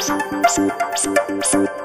Soup, soup, soup, soup.